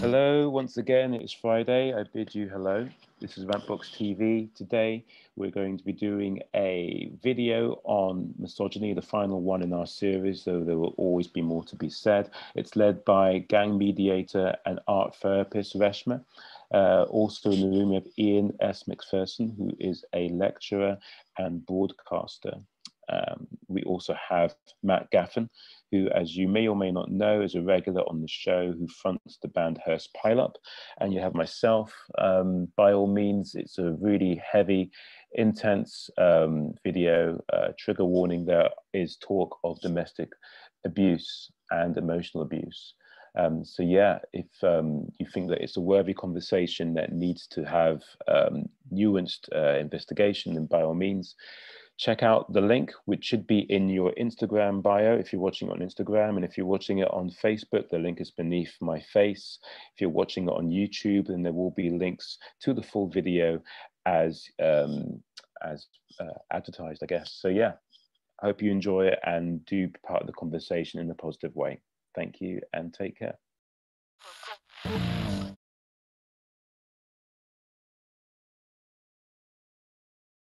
Hello, once again, it's Friday. I bid you hello. This is Rantbox TV. Today, we're going to be doing a video on misogyny, the final one in our series, though there will always be more to be said. It's led by gang mediator and art therapist Reshma. Uh, also in the room, we have Iain S. MacPherson, who is a lecturer and broadcaster. Um, we also have Matt Gaffen, who, as you may or may not know, is a regular on the show who fronts the band Hearst Pileup. And you have myself. Um, by all means, it's a really heavy, intense um, video. Uh, trigger warning there is talk of domestic abuse and emotional abuse. Um, so yeah, if um, you think that it's a worthy conversation that needs to have um, nuanced uh, investigation, then by all means, check out the link, which should be in your Instagram bio if you're watching on Instagram. And if you're watching it on Facebook, the link is beneath my face. If you're watching it on YouTube, then there will be links to the full video as, um, as uh, advertised, I guess. So yeah, I hope you enjoy it and do part of the conversation in a positive way. Thank you and take care.